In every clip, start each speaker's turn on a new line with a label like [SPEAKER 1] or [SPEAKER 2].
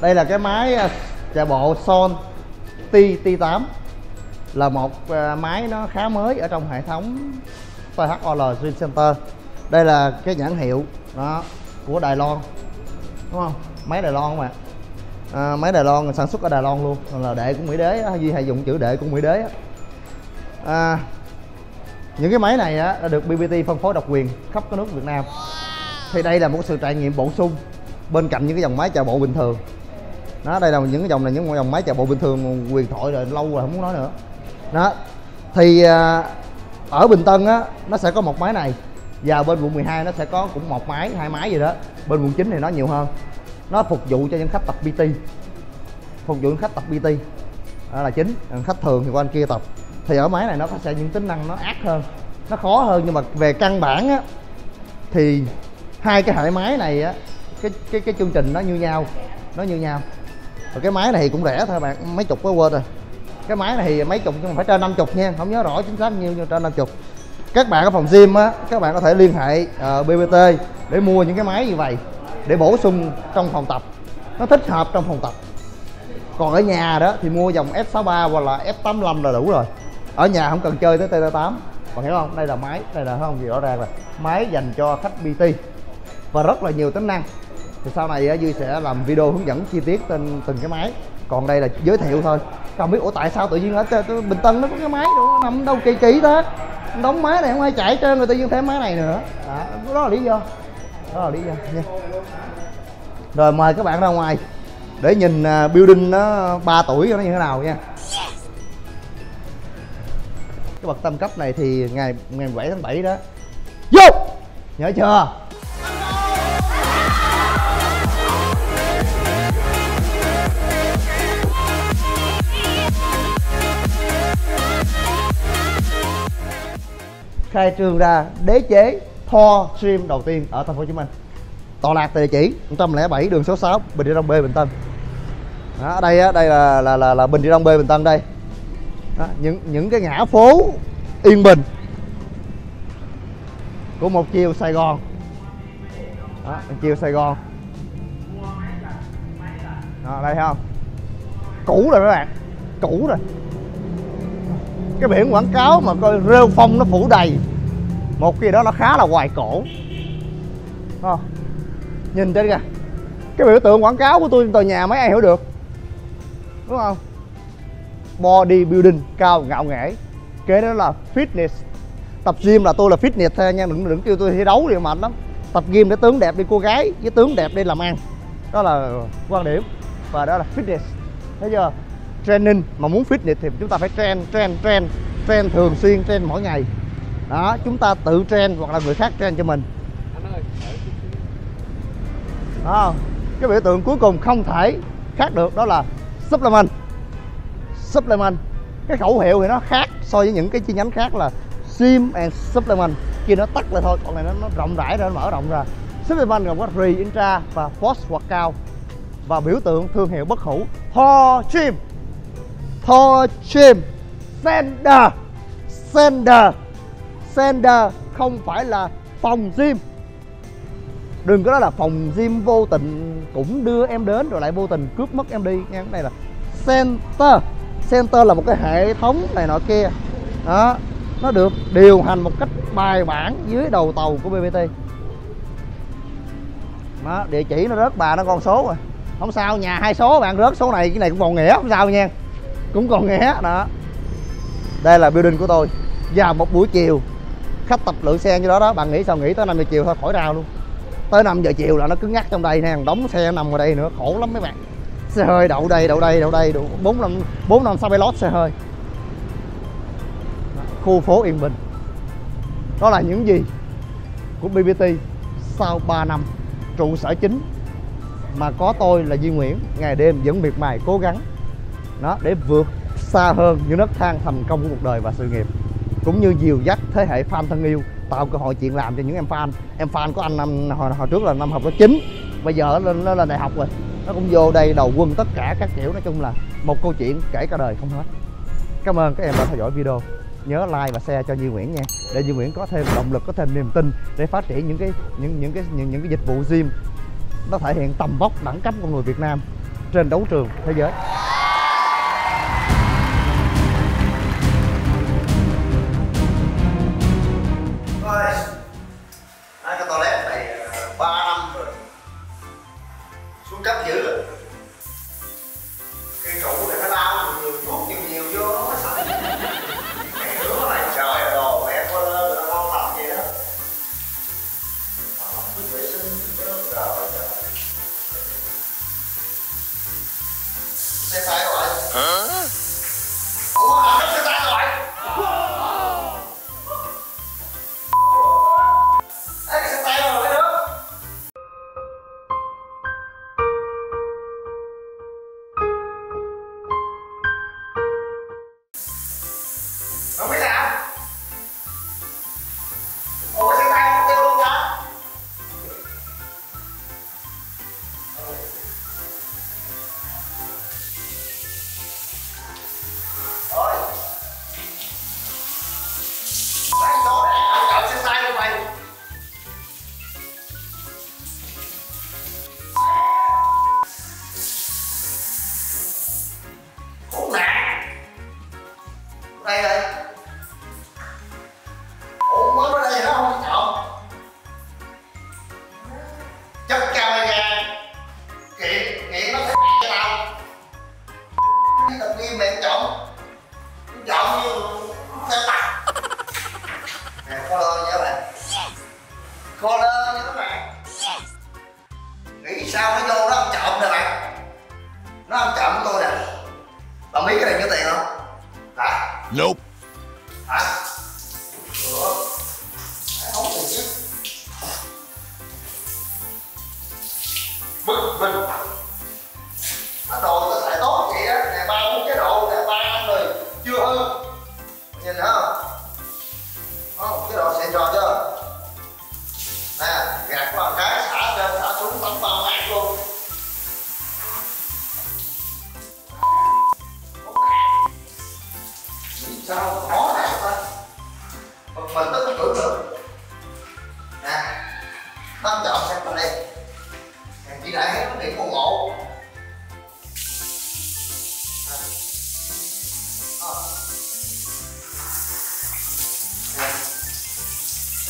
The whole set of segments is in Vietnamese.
[SPEAKER 1] đây là cái máy à, chạy bộ Son T T8 là một à, máy nó khá mới ở trong hệ thống THOL Dream Center. Đây là cái nhãn hiệu đó của Đài Loan đúng không? Máy Đài Loan mà à, máy Đài Loan sản xuất ở Đài Loan luôn là đệ của Mỹ Đế á, Duy hay dùng chữ đệ của Mỹ Đế á. À, những cái máy này á, đã được BBT phân phối độc quyền khắp các nước Việt Nam. Thì đây là một sự trải nghiệm bổ sung bên cạnh những cái dòng máy chạy bộ bình thường đó, đây là những cái dòng này, những dòng máy chạy bộ bình thường quyền thoại rồi, lâu rồi không muốn nói nữa. Đó, thì à, ở Bình Tân á, nó sẽ có một máy này, và bên quận 12 nó sẽ có cũng một máy, hai máy gì đó. Bên quận 9 thì nó nhiều hơn. Nó phục vụ cho những khách tập PT phục vụ những khách tập PT đó là chính khách thường thì qua anh kia tập. Thì ở máy này nó có sẽ những tính năng nó ác hơn, nó khó hơn, nhưng mà về căn bản á, thì hai cái hệ máy này á, cái cái cái chương trình nó như nhau, nó như nhau rồi cái máy này thì cũng rẻ thôi bạn mấy chục có quên rồi. Cái máy này thì mấy chục nhưng mà phải trên 50 nha không nhớ rõ chính xác nhiêu nhưng trên 50 các bạn ở phòng gym á các bạn có thể liên hệ ờ, uh, BBT để mua những cái máy như vậy để bổ sung trong phòng tập. Nó thích hợp trong phòng tập. Còn ở nhà đó thì mua dòng F63 hoặc là F85 là đủ rồi. Ở nhà không cần chơi tới TT8 còn hiểu không? Đây là máy đây là không gì rõ ràng là máy dành cho khách PT và rất là nhiều tính năng thì sau này Duy sẽ làm video hướng dẫn chi tiết tên từng cái máy. Còn đây là giới thiệu thôi. Không biết ủa tại sao tự nhiên ở Bình Tân nó có cái máy đâu nằm đâu kỳ kỳ thế đóng máy này không ai chạy trên người tự nhiên thêm máy này nữa. Đó, đó là lý do. Đó là lý do nha. Rồi mời các bạn ra ngoài để nhìn à, building nó 3 tuổi nó như thế nào nha. Cái bậc tam cấp này thì ngày ngày 7 tháng 7 đó. Vô! Nhớ chưa? Khai trương ra đế chế Thor Stream đầu tiên ở thành phố Hồ Chí Minh. Tọa lạc tại địa chỉ 107 đường số 6 Bình Trị Đông B Bình Tân. Đó, ở đây á, đây là là là, là Bình Trị Đông B Bình Tân đây. Đó, những những cái ngã phố yên bình của một chiều Sài Gòn. Đó, một chiều Sài Gòn. Đó, đây thấy không? Cũ rồi các bạn. Cũ rồi cái biển quảng cáo mà coi rêu phong nó phủ đầy. Một cái gì đó nó khá là hoài cổ. À, nhìn trên kìa. Cái biểu tượng quảng cáo của tôi trên tòa nhà mấy ai hiểu được. Đúng không? Body building cao ngạo nghễ. Kế đó là fitness. Tập gym là tôi là fitness thôi nha. Đừng đừng kêu tôi thi đấu điều mạnh lắm. Tập gym để tướng đẹp đi cô gái với tướng đẹp đi làm ăn. Đó là quan điểm. Và đó là fitness. Thấy chưa? Training mà muốn fitness thì chúng ta phải train train train train thường xuyên train mỗi ngày. Đó chúng ta tự train hoặc là người khác train cho mình. Đó cái biểu tượng cuối cùng không thể khác được đó là supplement. Supplement cái khẩu hiệu thì nó khác so với những cái chi nhánh khác là sim and supplement. Kia nó tắt lại thôi còn này nó, nó rộng rãi ra nó mở rộng ra. Supplement gồm có re intra và post cao. Và biểu tượng thương hiệu bất hủ ho Gym. Thor jim sender sender sender không phải là phòng gym. Đừng có nói là phòng gym vô tình cũng đưa em đến rồi lại vô tình cướp mất em đi nha. Cái này là center center là một cái hệ thống này nọ kia. Đó, nó được điều hành một cách bài bản dưới đầu tàu của BBT đó, địa chỉ nó rớt bà nó con số rồi. Không sao, nhà hai số bạn rớt số này, cái này cũng còn nghĩa, không sao nha cũng còn nghe đó. Đây là building của tôi. Vào một buổi chiều, khách tập lượng xe như đó đó, bạn nghĩ sao? Nghĩ tới 5 giờ chiều thôi, khỏi rào luôn. Tới 5 giờ chiều là nó cứ ngắt trong đây nè, đóng xe nằm ở đây nữa, khổ lắm mấy bạn. Xe hơi đậu đây đậu đây đậu đây, đủ bốn năm bốn năm sáu lót xe hơi. Khu phố yên bình. Đó là những gì của BBT sau 3 năm trụ sở chính mà có tôi là Duy Nguyễn. Ngày đêm vẫn miệt mài, cố gắng nó để vượt xa hơn những nấc thang thành công của cuộc đời và sự nghiệp. Cũng như dìu dắt thế hệ fan thân yêu tạo cơ hội chuyện làm cho những em fan. Em fan của anh năm hồi, hồi trước là năm học lớp 9 bây giờ lên nó lên đại học rồi. Nó cũng vô đây đầu quân tất cả các kiểu nói chung là một câu chuyện kể cả đời không hết. Cảm ơn các em đã theo dõi video. Nhớ like và share cho Duy Nguyễn nha để Duy Nguyễn có thêm động lực có thêm niềm tin để phát triển những cái những những cái những, những cái dịch vụ gym. Nó thể hiện tầm vóc đẳng cấp của người Việt Nam trên đấu trường thế giới. Oh, không? Hả?
[SPEAKER 2] Nope.
[SPEAKER 1] Hả? Ủa? Hãy Không được chứ. Bực mình. Mà đồ tôi xài tốt vậy á, nè ba bốn cái độ, nè ba năm rồi, chưa hư. Nhìn thấy? Không, năm chọn xem vào đây. Hàng chỉ đại hết nó điểm một ngộ. Ờ.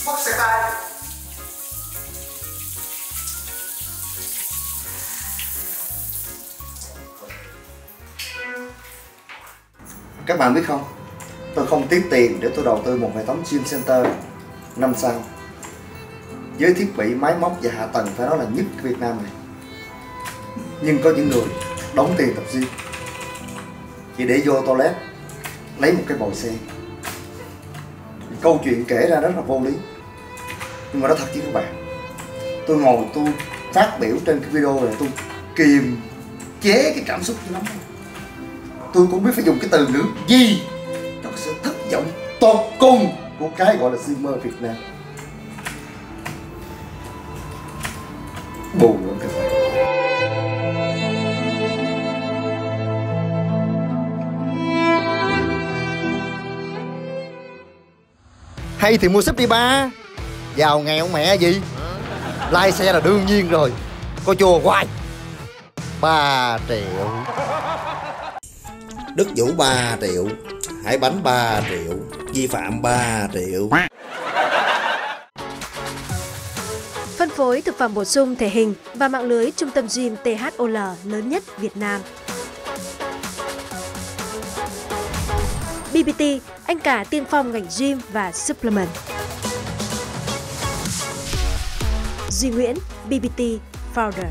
[SPEAKER 1] Mất xe tay. Các bạn biết không? Tôi không tiếc tiền để tôi đầu tư một hệ thống gym center năm sao với thiết bị, máy móc và hạ tầng phải nói là nhất Việt Nam này. Nhưng có những người đóng tiền tập gym. Chỉ để vô toilet, lấy một cái bồi xe. Câu chuyện kể ra rất là vô lý, nhưng mà nó thật chứ các bạn tôi ngồi, tôi phát biểu trên cái video này, tôi kiềm chế cái cảm xúc lắm. Tôi cũng biết phải dùng cái từ ngữ gì cho sự thất vọng tột cùng của cái gọi là streamer Việt Nam. Bù luôn các bạn hay thì mua súp đi ba. Giàu nghèo mẹ gì? Lai xe là đương nhiên rồi. Có chùa hoài. Ba triệu.
[SPEAKER 3] Đức Vũ 3 triệu. Hải Bánh 3 triệu. Vi phạm 3 triệu.
[SPEAKER 4] phối thực phẩm bổ sung thể hình và mạng lưới trung tâm gym THOL lớn nhất Việt Nam. BBT, anh cả tiên phong ngành gym và supplement. Duy Nguyễn, BBT Founder.